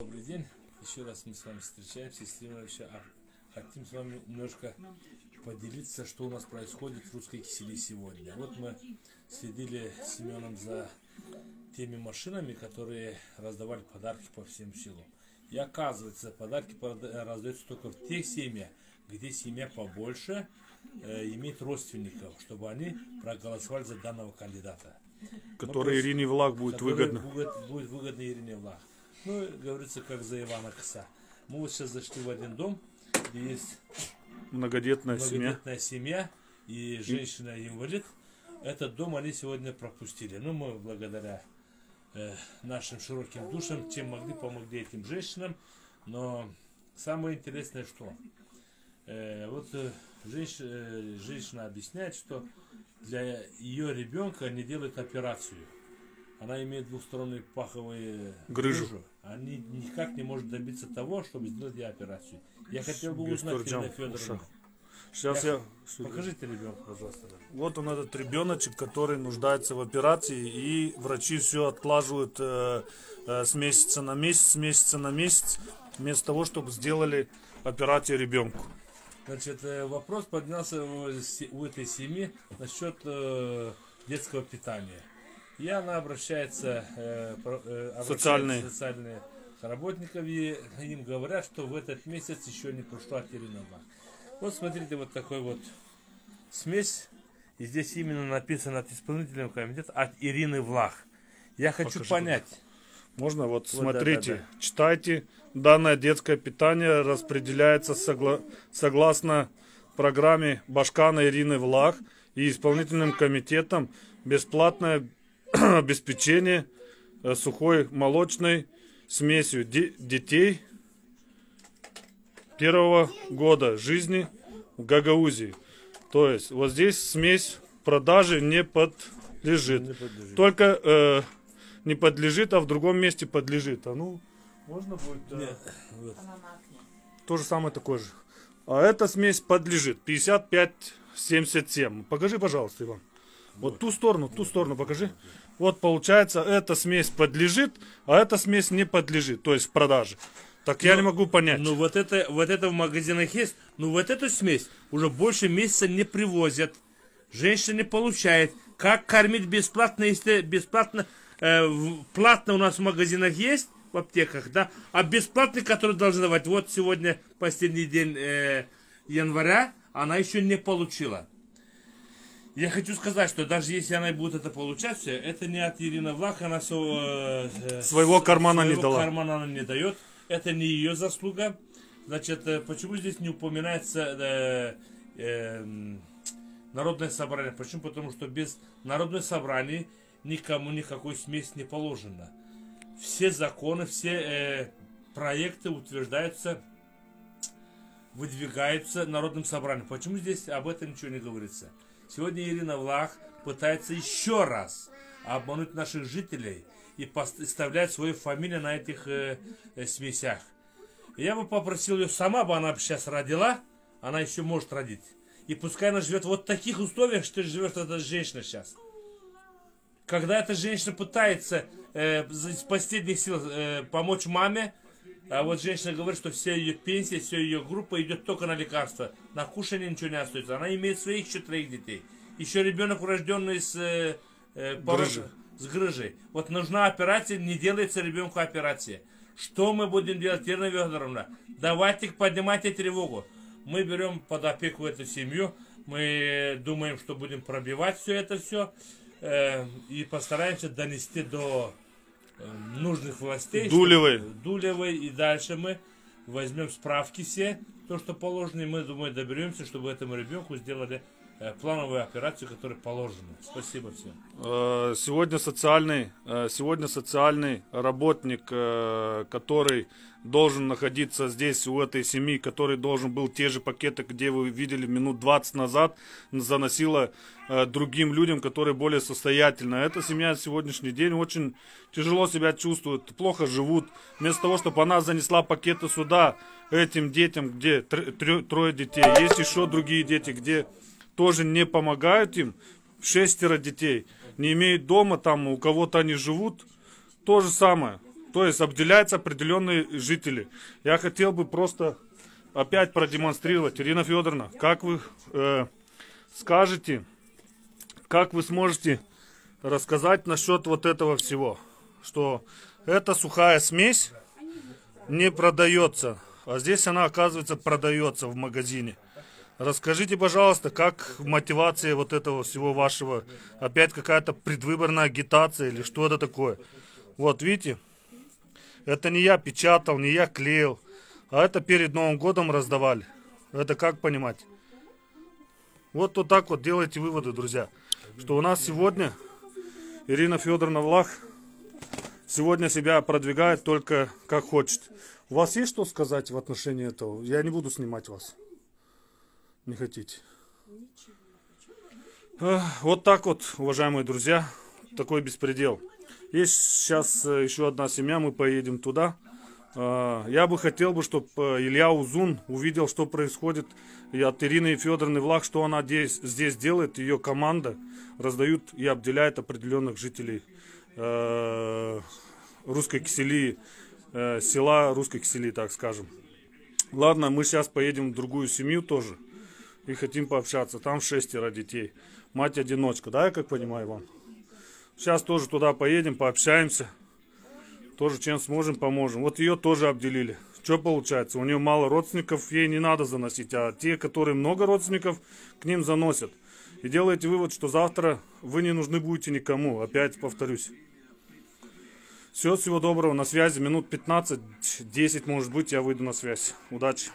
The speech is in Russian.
Добрый день. Еще раз мы с вами встречаемся. Стримовича. А хотим с вами немножко поделиться, что у нас происходит в русской кисели сегодня. Вот мы следили с Семеном за теми машинами, которые раздавали подарки по всем селу. И оказывается, подарки раздаются только в тех семьях, где семья побольше э, имеет родственников, чтобы они проголосовали за данного кандидата. Который ну, Ирине Влаг будет выгодно. Будет, будет выгодно Ирине Влаг. Ну, говорится, как за Ивана Коса. Мы вот сейчас зашли в один дом, где есть многодетная, многодетная семья. семья и женщина-инвалид. Этот дом они сегодня пропустили. Ну, мы благодаря э, нашим широким душам, чем могли, помогли этим женщинам. Но самое интересное, что э, вот э, женщ, э, женщина объясняет, что для ее ребенка не делают операцию она имеет двухсторонние паховые грыжу. грыжу. Они никак не может добиться того, чтобы сделать ей операцию. Я хотел бы узнать, Ирина Федоровна. Сейчас я... я... Покажите ребенка, пожалуйста. Вот он этот ребеночек, который нуждается в операции, и врачи все отлаживают э, э, с месяца на месяц, с месяца на месяц, вместо того, чтобы сделали операцию ребенку. Значит, э, вопрос поднялся у этой семьи насчет э, детского питания. И она обращается, э, э, социальные. социальные работников, и им говорят, что в этот месяц еще не прошла Теринова. Вот смотрите, вот такой вот смесь. И здесь именно написано от исполнительного комитета от Ирины Влах. Я хочу Покажи, понять. Можно вот, вот смотрите, да, да, да. читайте. Данное детское питание распределяется согла согласно программе Башкана Ирины Влах и исполнительным комитетом бесплатное обеспечение э, сухой молочной смесью детей первого года жизни в Гагаузии. То есть вот здесь смесь продажи не подлежит. Не подлежит. Только э, не подлежит, а в другом месте подлежит. А ну, можно будет... Э, Нет. Вот. То же самое такое же. А эта смесь подлежит. 55-77. Покажи, пожалуйста, Иван. Вот ту сторону, ту сторону покажи. Вот получается, эта смесь подлежит, а эта смесь не подлежит, то есть в продаже. Так я ну, не могу понять. Ну вот это, вот это в магазинах есть, ну вот эту смесь уже больше месяца не привозят. Женщина не получает. Как кормить бесплатно, если бесплатно, э, платно у нас в магазинах есть, в аптеках, да, а бесплатный, который должен давать, вот сегодня последний день э, января, она еще не получила. Я хочу сказать, что даже если она будет это получать, все, это не от Ирины Влах, она со, э, своего кармана своего не дала. кармана она не дает. Это не ее заслуга. Значит, э, почему здесь не упоминается э, э, народное собрание? Почему? Потому что без народного собрания никому никакой смесь не положено. Все законы, все э, проекты утверждаются, выдвигаются народным собранием. Почему здесь об этом ничего не говорится? Сегодня Ирина Влах пытается еще раз обмануть наших жителей и поставлять свою фамилию на этих э, э, смесях. Я бы попросил ее, сама бы она сейчас родила, она еще может родить. И пускай она живет вот в таких условиях, что живет эта женщина сейчас. Когда эта женщина пытается э, из последних сил э, помочь маме, а вот женщина говорит, что вся ее пенсия, вся ее группа идет только на лекарства. На кушание ничего не остается. Она имеет своих еще троих детей. Еще ребенок, рожденный с, э, э Грыжи. с грыжей. Вот нужна операция, не делается ребенку операция. Что мы будем делать, Ирина Федоровна? Давайте поднимайте тревогу. Мы берем под опеку эту семью. Мы думаем, что будем пробивать все это все. Э, и постараемся донести до нужных властей. Дулевой. Дулевой. И дальше мы возьмем справки все, то, что положено, и мы, думаю, доберемся, чтобы этому ребенку сделали плановую операцию, которая положена. Спасибо всем. Э, сегодня социальный, э, сегодня социальный работник, который должен находиться здесь, у этой семьи, который должен был те же пакеты, где вы видели минут 20 назад, заносила э, другим людям, которые более состоятельны. Эта семья сегодняшний день очень тяжело себя чувствует, плохо живут. Вместо того, чтобы она занесла пакеты сюда, этим детям, где трое детей, есть еще другие дети, где тоже не помогают им, шестеро детей, не имеют дома, там у кого-то они живут, то же самое. То есть обделяются определенные жители. Я хотел бы просто опять продемонстрировать, Ирина Федоровна, как вы э, скажете, как вы сможете рассказать насчет вот этого всего, что эта сухая смесь не продается, а здесь она, оказывается, продается в магазине. Расскажите, пожалуйста, как мотивация вот этого всего вашего, опять какая-то предвыборная агитация или что это такое? Вот, видите, это не я печатал, не я клеил, а это перед Новым годом раздавали. Это как понимать? Вот вот так вот делайте выводы, друзья. Что у нас сегодня Ирина Федоровна Влах сегодня себя продвигает только как хочет. У вас есть что сказать в отношении этого? Я не буду снимать вас. Не хотите? Вот так вот, уважаемые друзья, такой беспредел. Есть сейчас э, еще одна семья, мы поедем туда. А, я бы хотел, бы, чтобы э, Илья Узун увидел, что происходит. И от Ирины Федоровны Влах, что она здесь, здесь делает, ее команда раздают и обделяет определенных жителей э, русской кисели, села русской кисели, так скажем. Ладно, мы сейчас поедем в другую семью тоже и хотим пообщаться. Там шестеро детей. Мать-одиночка, да, я как понимаю, Иван? Сейчас тоже туда поедем, пообщаемся. Тоже чем сможем, поможем. Вот ее тоже обделили. Что получается? У нее мало родственников, ей не надо заносить. А те, которые много родственников, к ним заносят. И делаете вывод, что завтра вы не нужны будете никому. Опять повторюсь. Все, всего доброго. На связи минут 15-10, может быть, я выйду на связь. Удачи.